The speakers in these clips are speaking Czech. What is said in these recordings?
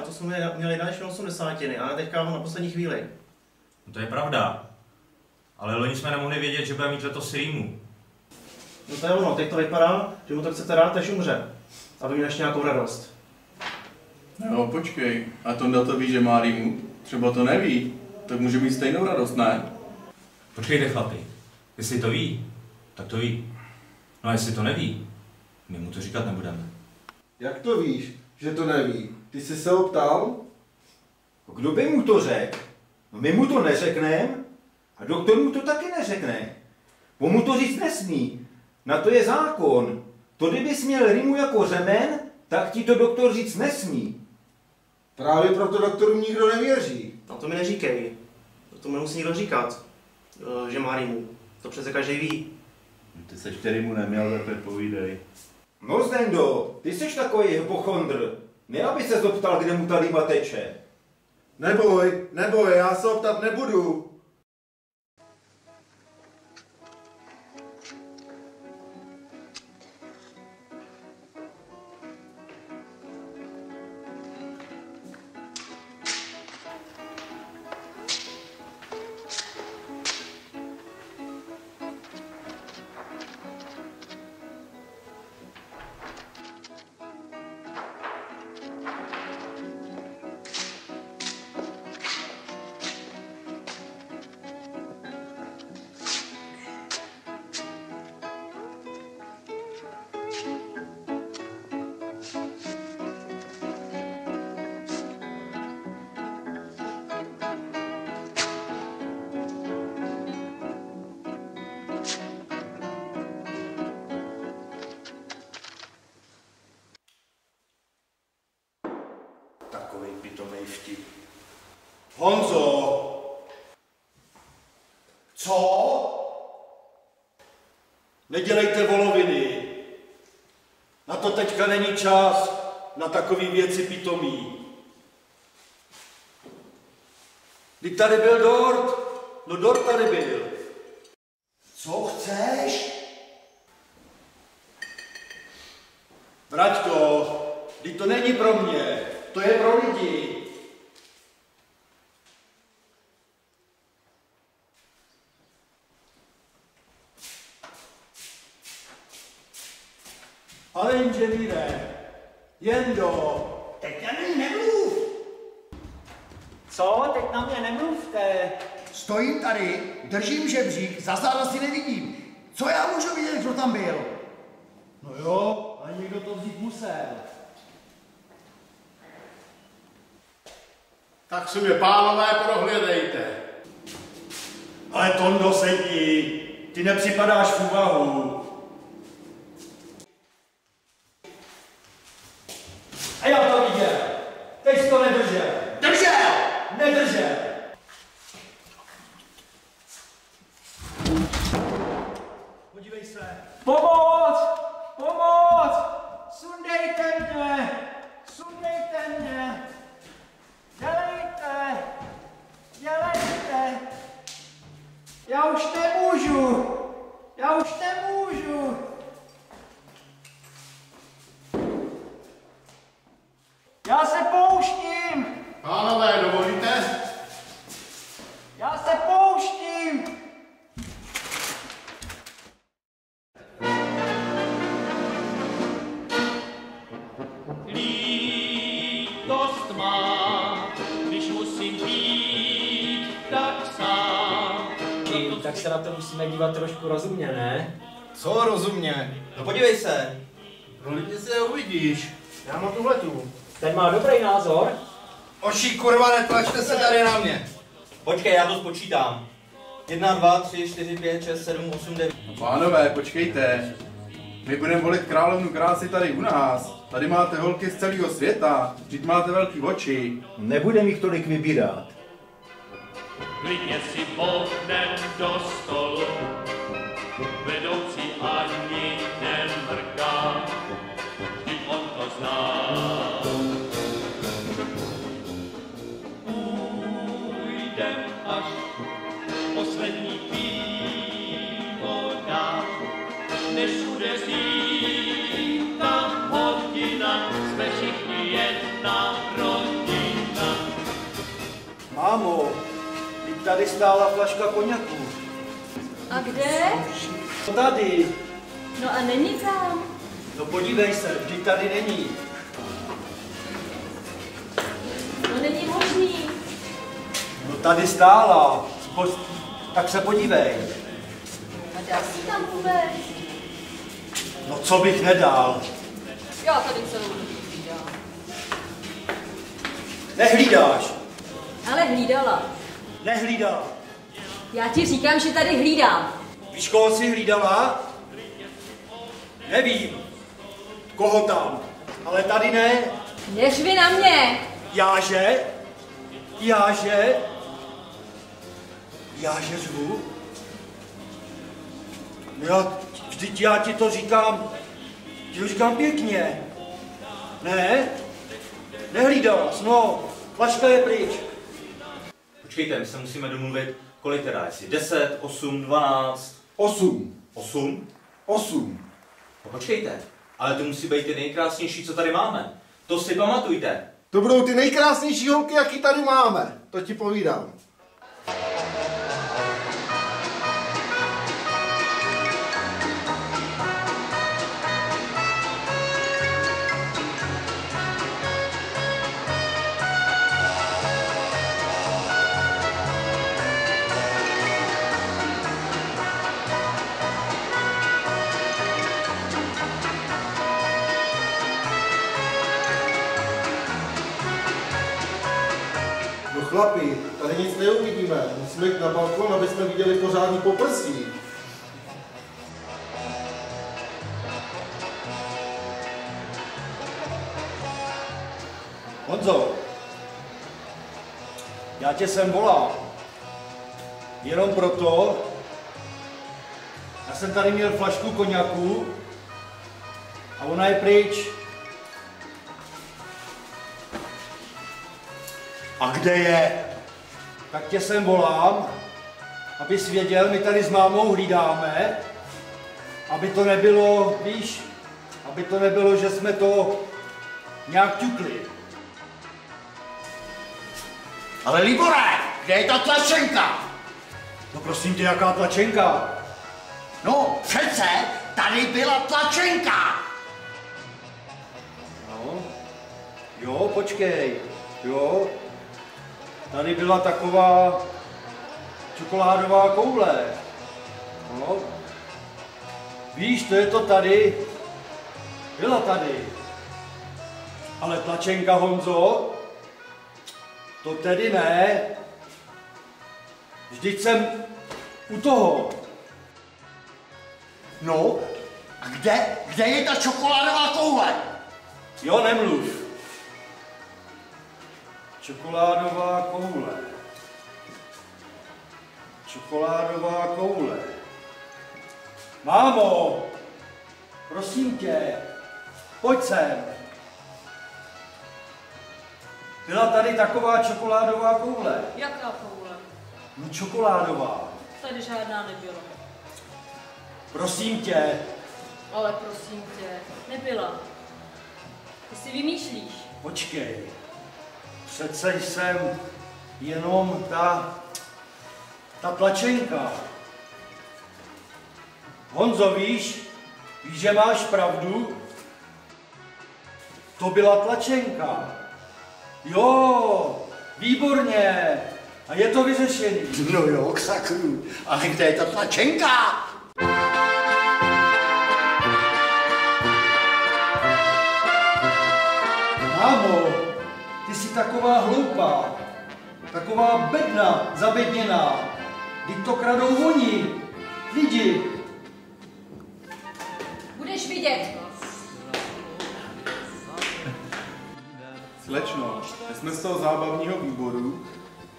ale to jsme měli další 80, ale teďka na poslední chvíli. No to je pravda. Ale loni jsme nemohli vědět, že bude mít letos rýmu. No to je ono, teď to vypadá, že mu to chcete dát, až umře. Aby měl ještě nějakou radost. No počkej, a Tonda to ví, že má rýmu? Třeba to neví, tak může mít stejnou radost, ne? Počkejte chlapi, jestli to ví, tak to ví. No a jestli to neví, my mu to říkat nebudeme. Jak to víš, že to neví? Ty jsi se ho ptal? Kdo by mu to řekl? No my mu to neřekneme a doktor mu to taky neřekne. On mu to říct nesmí. Na to je zákon. To kdybys měl rýmu jako řemen, tak ti to doktor říct nesmí. Právě proto doktorům nikdo nevěří. No to mi neříkej. To mi musí někdo říkat, eh, že má rýmu. To přece každý ví. Ty seš který mu neměl, tak povídej. No Zdendo, ty jsi takový hypochondr. Ne, aby se zoptal, kde mu ta rýma teče. Neboj, neboj, já se ho ptat nebudu. Nedělejte voloviny. Na to teďka není čas, na takový věci pitomí. Kdy tady byl dort? No dort tady byl. Co chceš? Vrať to, Vždyť to není pro mě, to je pro lidi. Ale inženýre, Jendo, Teď na mě nemluv. Co? Teď na mě nemluvte. Stojím tady, držím žebřík, za záda si nevidím. Co já můžu vidět, kdo tam byl? No jo, ale někdo to vzít musel. Tak si mě, pánové, prohledejte. Ale Tondo sedí, ty nepřipadáš v úvahu. A já to viděl. Teď jsi to nedržel. To musíme dívat trošku rozumně, ne? Co rozumně? No podívej se. No lidi se uvidíš. Já mám tuhletu. Ten má dobrý názor. Oši kurva, netlačte se tady na mě. Počkej, já to spočítám. 1, 2, 3, 4, 5, 6, 7, 8, 9. No, pánové, počkejte. My budeme volit královnu krásy tady u nás. Tady máte holky z celého světa. Vždyť máte velký oči. Nebudem jich tolik vybírat. Klidně si bohnem do stolu, vedoucí ani tady stála flaška koněku. A kde? No tady. No a není tam. No podívej se, vždyť tady není. To není možný. No tady stála. Tak se podívej. A dá si tam vůbec? No co bych nedal. Já tady celou dobu hlídám. Nehlídáš. Ale hlídala. Nehlídá. Já ti říkám, že tady hlídám. Víš, koho jsi hlídala? Nevím. Koho tam? Ale tady ne. Neřvi na mě. Jáže? Jáže? Jáže řvu? No já, vždyť já ti to říkám, ti to říkám pěkně. Ne? Nehlídala no. Flaška je pryč. Počkejte, my se musíme domluvit, kolik teda, jestli 10, 8, 12, Osm. 8? Osm. No počkejte, ale to musí být ty nejkrásnější, co tady máme. To si pamatujte. To budou ty nejkrásnější holky, jaký tady máme. To ti povídám. Chlapi, tady nic neuvidíme. Musíme jít na balkon, aby jsme viděli pořádný poprsí. Honzo, já tě sem volám. Jenom proto, já jsem tady měl flašku koněku a ona je pryč. Kde je? Tak tě sem volám, abys věděl, my tady s mámou hlídáme, aby to nebylo, víš, aby to nebylo, že jsme to nějak ťukli. Ale Libore, kde je ta tlačenka? No prosím tě, jaká tlačenka? No, přece tady byla tlačenka. No, jo, počkej, jo. Tady byla taková čokoládová koule. No. Víš, to je to tady. Byla tady. Ale tlačenka, Honzo, to tedy ne. Vždyť jsem u toho. No, a kde, kde je ta čokoládová koule? Jo, nemluv. Čokoládová koule. Čokoládová koule. Mámo, prosím tě, pojď sem. Byla tady taková čokoládová koule. Jaká koule? No čokoládová. Tady žádná nebyla. Prosím tě, Ale prosím tě, nebyla. Ty si vymýšlíš. počkej. Přece jsem jenom ta, ta tlačenka. Honzo, víš, víš, že máš pravdu? To byla tlačenka. Jo, výborně. A je to vyřešený. No jo, k sakru. Ale kde je ta tlačenka? Taková hloupá, taková bedna, zabedněná. Teď to kradou oni, lidi. Budeš vidět. Slečno, my jsme z toho zábavního výboru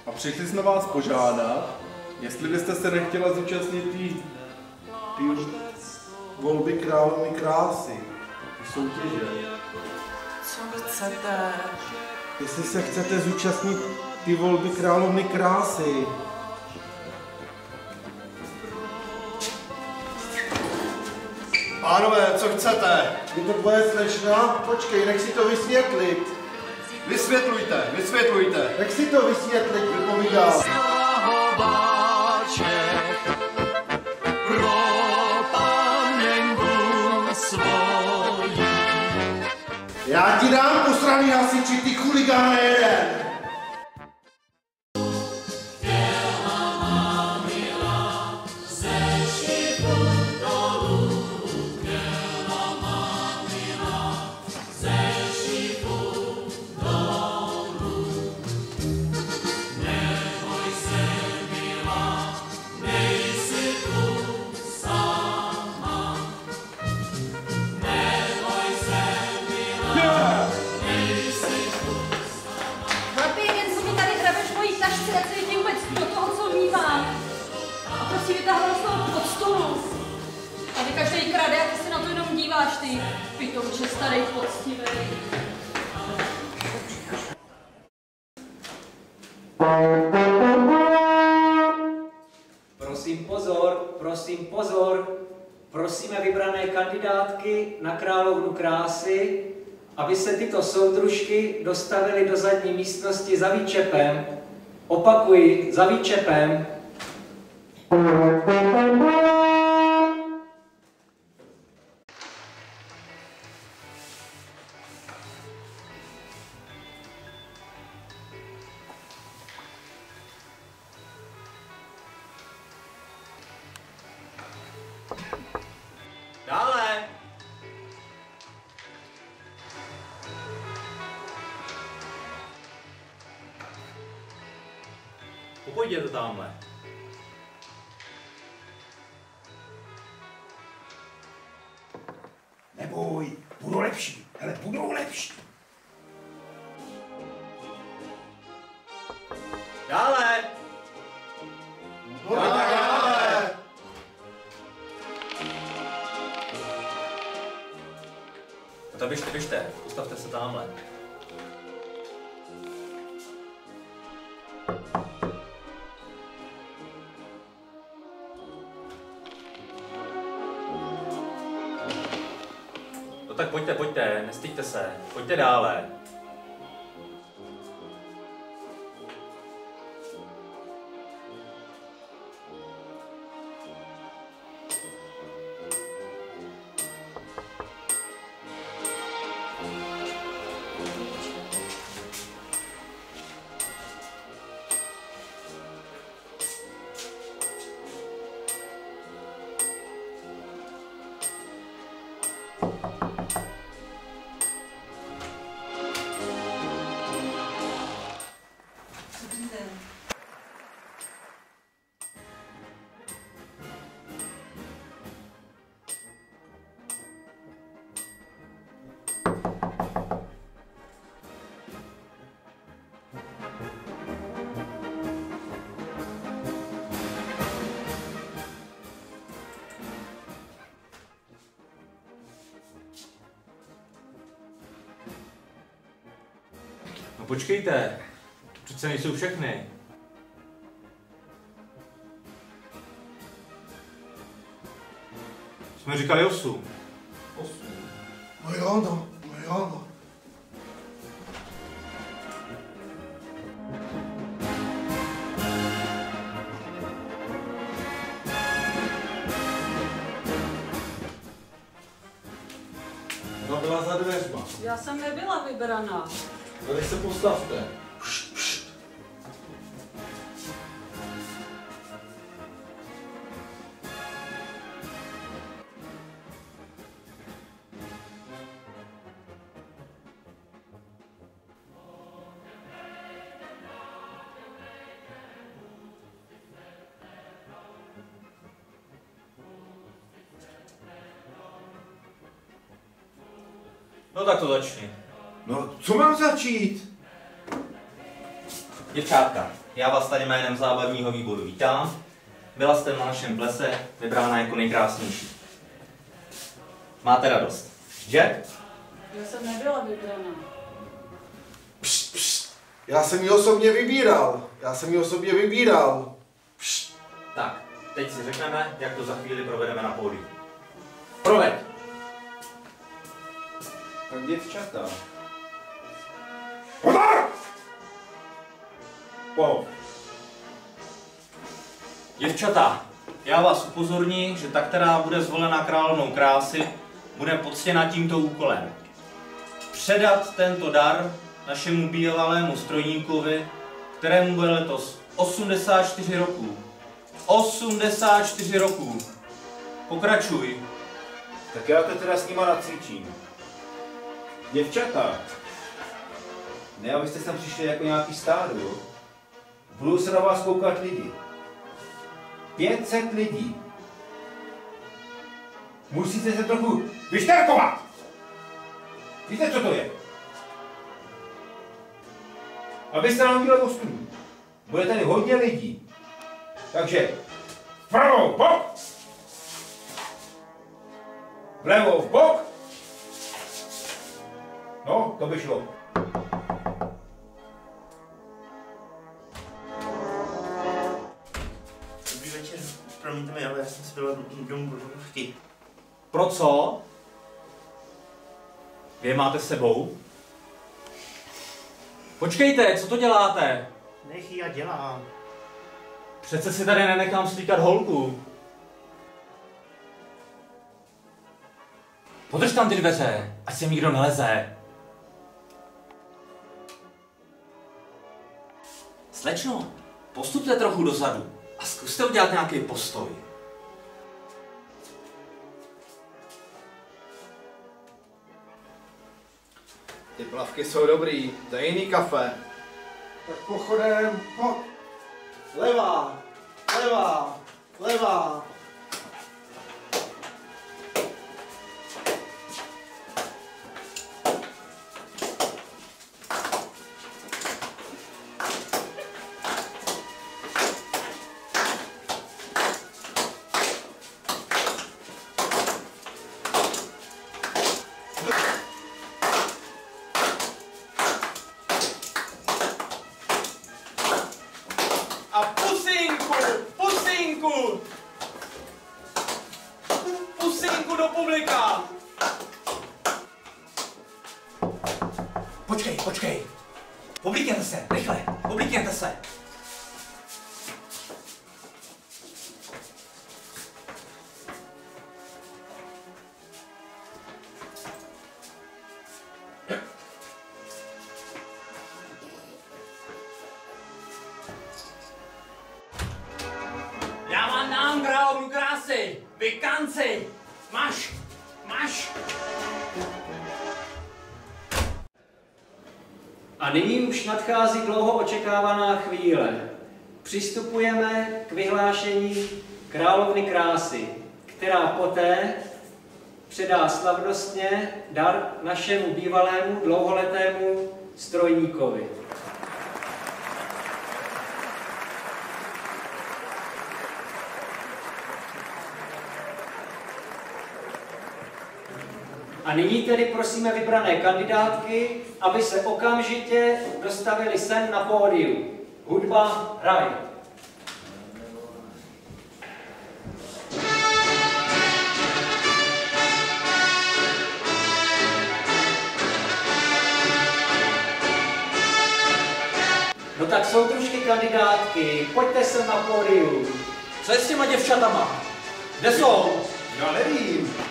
a přišli jsme vás požádat, jestli byste se nechtěla zúčastnit tý, Ty volby královny krásy. Ty soutěže. Co chcete? Jestli se chcete zúčastnit ty volby královny krásy. Pánové, co chcete? Je to tvoje slečna? Počkej, nech si to vysvětlit. Vysvětlujte, vysvětlujte. Nech si to vysvětlit, vypovídá. Já ti dám posraný hasiči, ty chuligáne jeden. To jenom díváš, ty pitomče starý poctivý. Prosím pozor, prosím pozor. Prosíme vybrané kandidátky na královnu krásy, aby se tyto soudružky dostavily do zadní místnosti za výčepem. Opakuji, za výčepem. Dále! Neboj, budou lepší. Hele, budou lepší. Pojďte dále. Počkejte, přece nejsou všechny. Jsme říkali osm. No jo, no, no jo, no. Byla za dveřma. Já jsem nebyla vybraná. Tady se postavte. Začít? Děvčátka, já vás tady jménem zábavního výboru vítám. Byla jste na našem plese vybrána jako nejkrásnější. Máte radost, že? Já jsem nebyla vybraná. Já jsem ji osobně vybíral. Já jsem ji osobně vybíral. Tak, teď si řekneme, jak to za chvíli provedeme na pódiu. Proveď. Tak děvčata. Po. Děvčata, já vás upozorní, že ta, která bude zvolena královnou krásy, bude poctěna tímto úkolem. Předat tento dar našemu bývalému strojníkovi, kterému bude letos 84 roků. 84 roků. Pokračuj. Tak já to teda s nima nacvičím. Děvčata, ne abyste sem přišli jako nějaký stádo, jo? Budou se na vás koukat lidi. 500 lidí. Musíte se trochu vyšterkovat. Víte, co to je? Abyste nám udělali ostudu. Bude tady hodně lidí. Takže vpravo, bok. Vlevo, v bok. No, to by šlo. Co? Vy je máte s sebou? Počkejte, co to děláte? Nech já dělám. Přece si tady nenechám slíkat holku. Podrž tam ty dveře, ať sem nikdo neleze. Slečno, postupte trochu dozadu a zkuste udělat nějaký postoj. Ty plavky jsou dobrý, to je jiný kafe. Tak pochodem, ho. Levá, levá, levá. Krásy! Vy kanci! Maš! Maš! A nyní už nadchází dlouho očekávaná chvíle. Přistupujeme k vyhlášení královny krásy, která poté předá slavnostně dar našemu bývalému dlouholetému strojníkovi. A nyní tedy prosíme vybrané kandidátky, aby se okamžitě dostavili sem na pódium. Hudba, hraj. No tak jsou trošky kandidátky, pojďte sem na pódium. Co je s těma děvčatama? Kde jsou? Já nevím.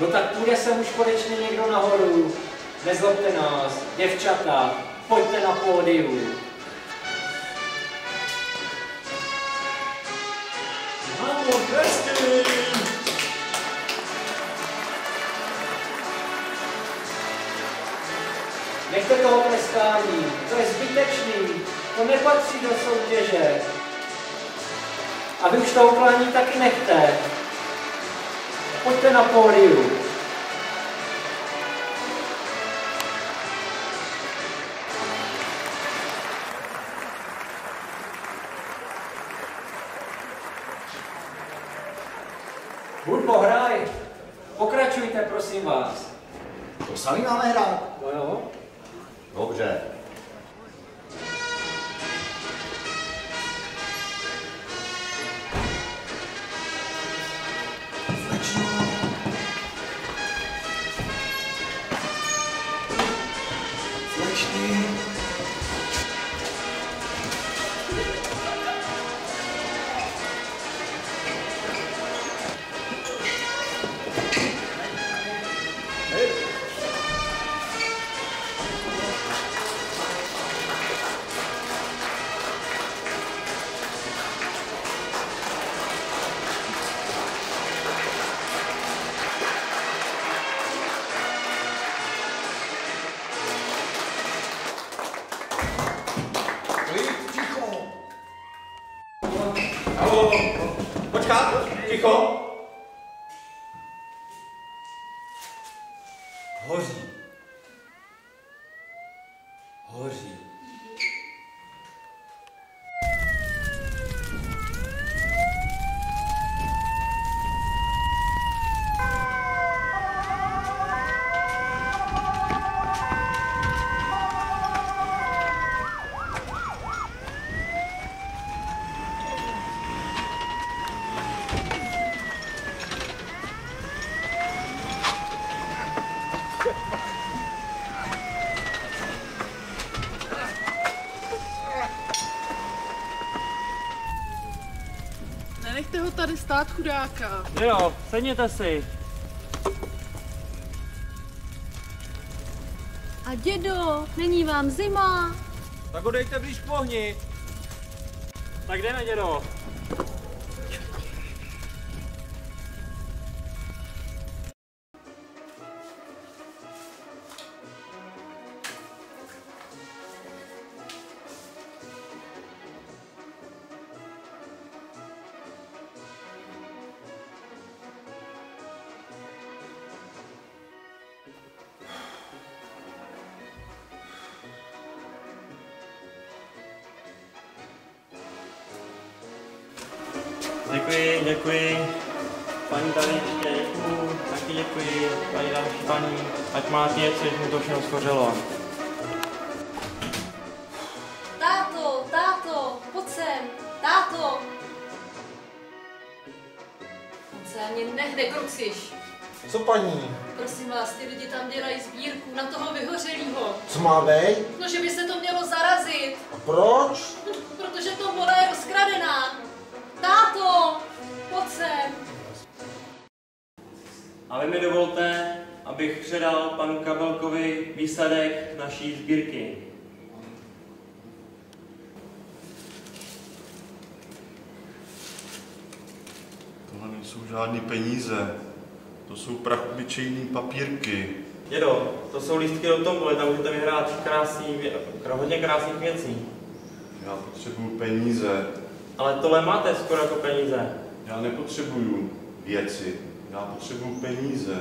No tak půjde sem už konečně někdo nahoru. Nezlobte nás, děvčata, pojďte na pódium. Mámo! Nechte toho tleskání, to je zbytečný, to nepatří do soutěže. A vy už to uklání taky nechte. Pojďte na pódium. Hudbo, hraj. Pokračujte, prosím vás. To sami máme hrát. No jo. Dobře. Počkat, ticho. Chudáka. Jo, sedněte si. A dědo, není vám zima? Tak ho dejte blíž k ohni. Tak jdeme, dědo. Bej? No, že by se to mělo zarazit, A proč? protože to vola je rozkradená. Táto, pojď sem. A vy mi dovolte, abych předal panu Kabelkovi výsledek naší sbírky. Tohle nejsou žádný peníze. To jsou prach obyčejný papírky. Dědo, to jsou lístky do tombole, tam můžete vyhrát krásný, hodně krásných věcí. Já potřebuju peníze. Ale tohle máte skoro jako peníze. Já nepotřebuju věci. Já potřebuju peníze.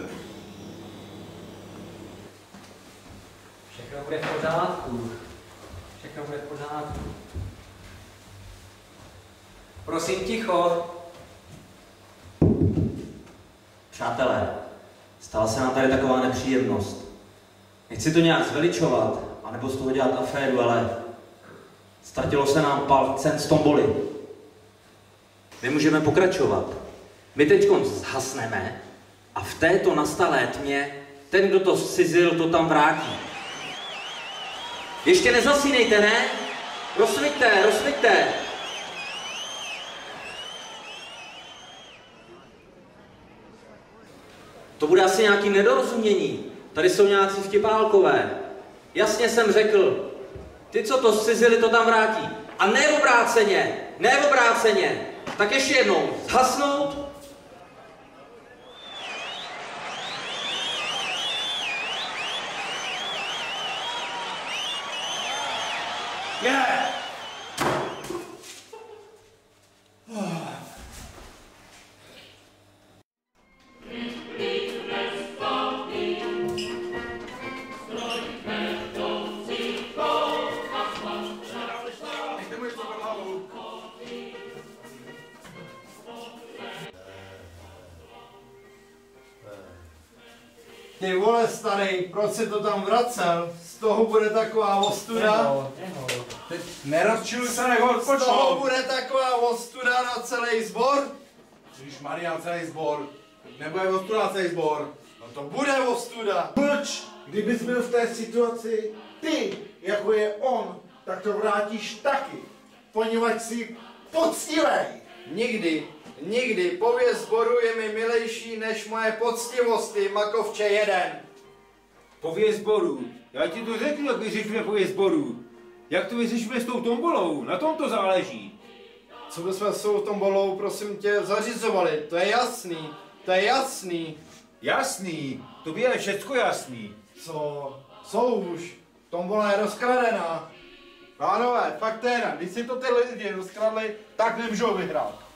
Všechno bude v pořádku. Všechno bude v pořádku. Prosím ticho. Přátelé, stala se nám tady taková nepříjemnost. Nechci to nějak zveličovat, anebo z toho dělat aféru, ale ztratilo se nám pár cent z tomboli. My můžeme pokračovat. My teď zhasneme a v této nastalé tmě ten, kdo to scizil, to tam vrátí. Ještě nezasínejte, ne? Rozsviťte, rozsviťte. To bude asi nějaký nedorozumění. Tady jsou nějací vtipálkové. Jasně jsem řekl, ty, co to scizili, to tam vrátí. A ne obráceně, ne obráceně. Tak ještě jednou, zhasnout. Je! Ty vole starý, proč si to tam vracel? Z toho bude taková ostuda. Nerozčiluj se, nech ho Z toho bude taková ostuda na celý zbor? Když Maria celý sbor. Nebude ostuda celý sbor. No to bude ostuda. Proč, kdybys byl v té situaci, ty, jako je on, tak to vrátíš taky, poněvadž jsi poctivej. Nikdy, nikdy, pověst sboru je mi milejší než moje poctivosti, makovče jeden. Pověst sboru. Já ti to řeknu, jak vyřešíme pověst sboru. Jak to vyřešíme s tou tombolou? Na tom to záleží. Co bychom s tou tombolou, prosím tě, zařizovali? To je jasný, to je jasný. Jasný, to je všecko jasný. Co? Co už? Tombola je rozkradená. Pánové, fakt teda, když si to ty lidi rozkradli, tak nemůžou vyhrát.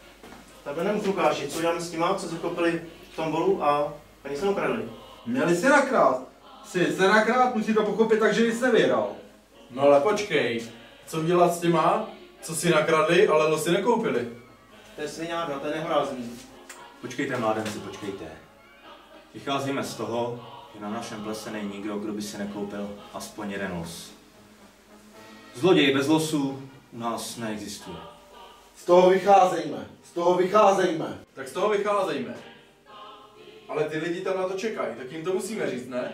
Takhle nemůžu Lukáši, co děláme s těma, co se koupili v tom bolu a ani se ukradli. Měli si nakrát. Si se nakrát, musí to pochopit tak, že jsi nevěral. No ale počkej, co udělat s těma, co si nakradli, ale losy nekoupili? To je sviňárna, to je nehorázný. Počkejte, mládenci, počkejte. Vycházíme z toho, že na našem plese není nikdo, kdo by si nekoupil aspoň jeden los. Zloděj bez losů u nás neexistuje. Z toho vycházejme, toho vycházejme. Tak z toho vycházejme. Ale ty lidi tam na to čekají, tak jim to musíme říct, ne?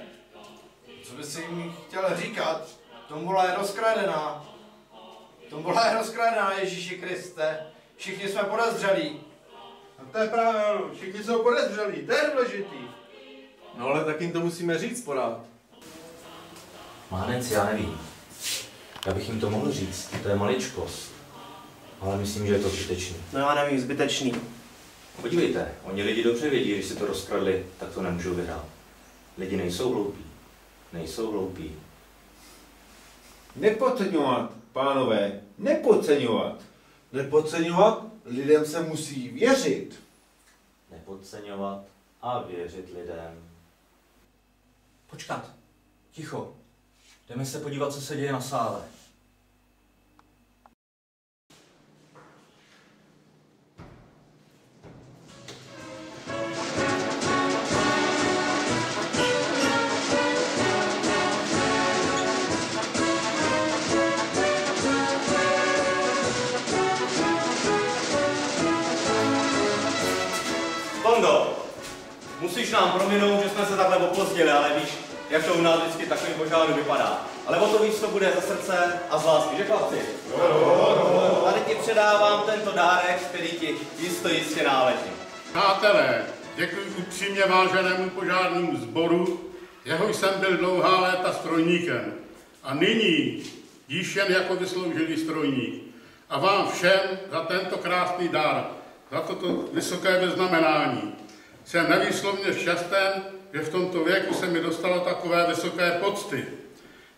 Co by si jim chtěl říkat? Tombola je rozkradená. Tombola je rozkradená, Ježíši Kriste. Všichni jsme podezřelí. No to je právě všichni jsou podezřelí, to je důležitý. No ale tak jim to musíme říct pořád. Mládenci, já nevím. Já bych jim to mohl říct, to je maličkost. Ale myslím, že je to zbytečný. No já nevím, zbytečný. Podívejte, oni lidi dobře vědí, když si to rozkradli, tak to nemůžou vyhrát. Lidi nejsou hloupí. Nejsou hloupí. Nepodceňovat, pánové, nepodceňovat. Nepodceňovat, lidem se musí věřit. Nepodceňovat a věřit lidem. Počkat, ticho. Jdeme se podívat, co se děje na sále. Tondo, musíš nám prominout, že jsme se takhle opozdili, ale víš, jak to u nás vždycky takový požáru vypadá. Ale o to víc to bude ze srdce a z lásky, že chlapci? Tady ti předávám tento dárek, který ti jisto jistě náleží. Přátelé, děkuji upřímně váženému požárnímu sboru, jeho jsem byl dlouhá léta strojníkem. A nyní již jen jako vysloužilý strojník. A vám všem za tento krásný dar, za toto vysoké vyznamenání. Jsem nevýslovně šťasten, že v tomto věku se mi dostalo takové vysoké pocty.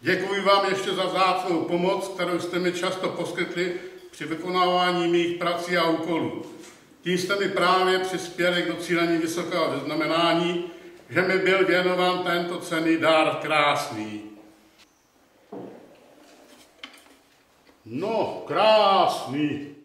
Děkuji vám ještě za vzácnou pomoc, kterou jste mi často poskytli při vykonávání mých prací a úkolů. Tím jste mi právě přispěli k docílení vysokého vyznamenání, že mi byl věnován tento cený dár krásný. No, krásný.